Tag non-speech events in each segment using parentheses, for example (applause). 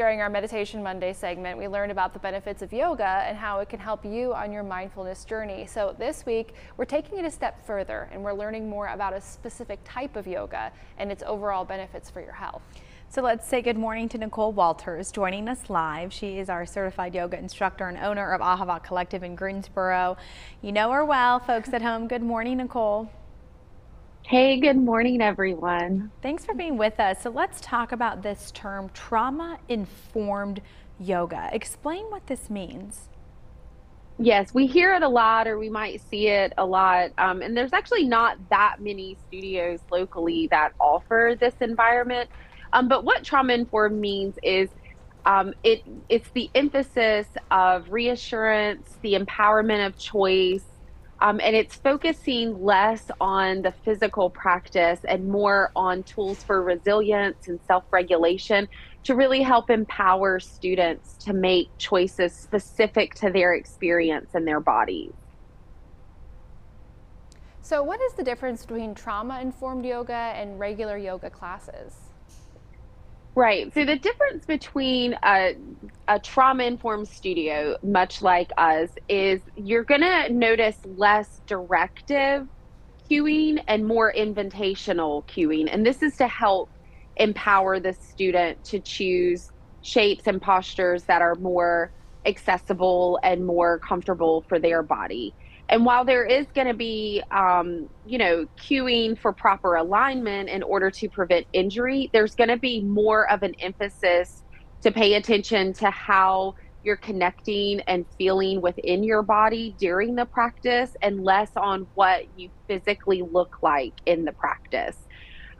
during our Meditation Monday segment, we learned about the benefits of yoga and how it can help you on your mindfulness journey. So this week, we're taking it a step further and we're learning more about a specific type of yoga and its overall benefits for your health. So let's say good morning to Nicole Walters joining us live. She is our certified yoga instructor and owner of Ahava Collective in Greensboro. You know her well, folks at home. Good morning, Nicole. Hey, good morning, everyone. Thanks for being with us. So let's talk about this term trauma informed yoga. Explain what this means. Yes, we hear it a lot, or we might see it a lot. Um, and there's actually not that many studios locally that offer this environment. Um, but what trauma informed means is um, it it's the emphasis of reassurance, the empowerment of choice, um, and it's focusing less on the physical practice and more on tools for resilience and self regulation to really help empower students to make choices specific to their experience and their bodies. So, what is the difference between trauma informed yoga and regular yoga classes? Right. So the difference between a, a trauma informed studio, much like us, is you're going to notice less directive cueing and more invitational cueing. And this is to help empower the student to choose shapes and postures that are more accessible and more comfortable for their body. And while there is going to be, um, you know, cueing for proper alignment in order to prevent injury, there's going to be more of an emphasis to pay attention to how you're connecting and feeling within your body during the practice and less on what you physically look like in the practice.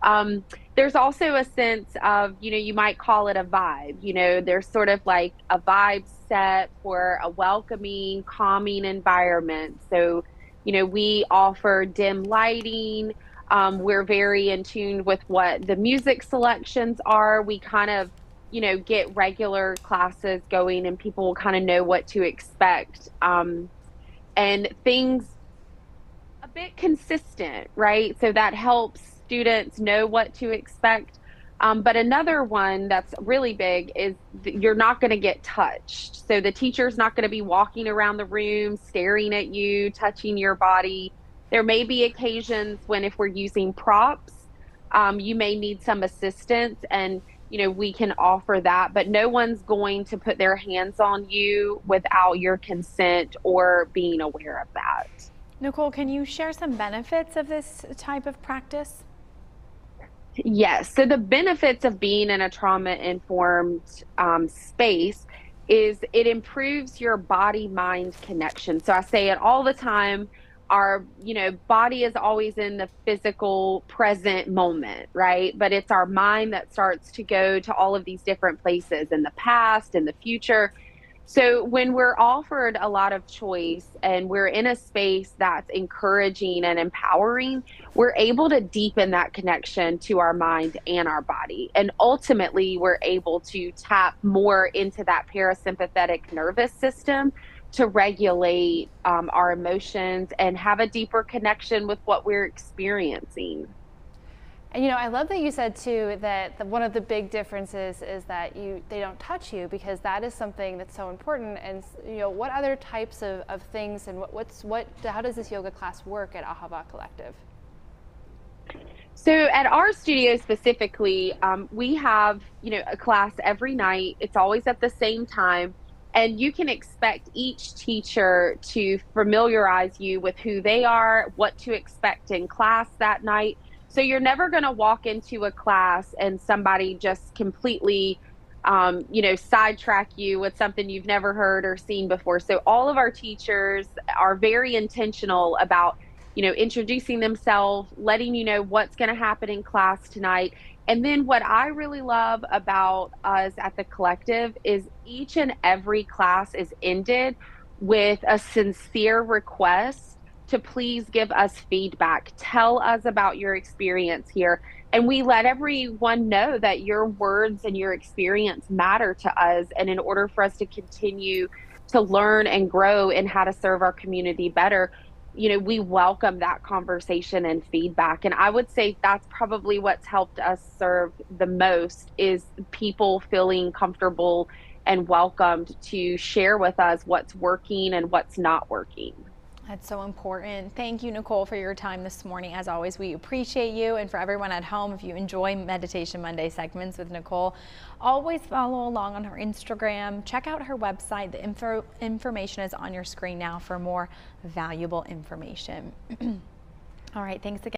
Um, there's also a sense of, you know, you might call it a vibe. You know, there's sort of like a vibe set for a welcoming, calming environment. So, you know, we offer dim lighting. Um, we're very in tune with what the music selections are. We kind of, you know, get regular classes going and people will kind of know what to expect. Um, and things a bit consistent, right? So that helps students know what to expect. Um, but another one that's really big is you're not going to get touched. So the teacher's not going to be walking around the room, staring at you, touching your body. There may be occasions when, if we're using props, um, you may need some assistance, and you know we can offer that. But no one's going to put their hands on you without your consent or being aware of that. Nicole, can you share some benefits of this type of practice? Yes. So the benefits of being in a trauma informed um, space is it improves your body mind connection. So I say it all the time. Our, you know, body is always in the physical present moment, right? But it's our mind that starts to go to all of these different places in the past, in the future. So when we're offered a lot of choice and we're in a space that's encouraging and empowering, we're able to deepen that connection to our mind and our body. And ultimately, we're able to tap more into that parasympathetic nervous system to regulate um, our emotions and have a deeper connection with what we're experiencing. And you know, I love that you said too that the, one of the big differences is that you they don't touch you because that is something that's so important. And you know, what other types of, of things and what, what's what how does this yoga class work at Ahava Collective? So at our studio specifically, um, we have you know a class every night. It's always at the same time, and you can expect each teacher to familiarize you with who they are, what to expect in class that night so you're never going to walk into a class and somebody just completely, um, you know, sidetrack you with something you've never heard or seen before. So all of our teachers are very intentional about, you know, introducing themselves, letting you know what's going to happen in class tonight. And then what I really love about us at the collective is each and every class is ended with a sincere request to please give us feedback. Tell us about your experience here. And we let everyone know that your words and your experience matter to us. And in order for us to continue to learn and grow in how to serve our community better, you know, we welcome that conversation and feedback. And I would say that's probably what's helped us serve the most is people feeling comfortable and welcomed to share with us what's working and what's not working. That's so important. Thank you, Nicole, for your time this morning. As always, we appreciate you. And for everyone at home, if you enjoy Meditation Monday segments with Nicole, always follow along on her Instagram. Check out her website. The info information is on your screen now for more valuable information. (clears throat) All right, thanks again.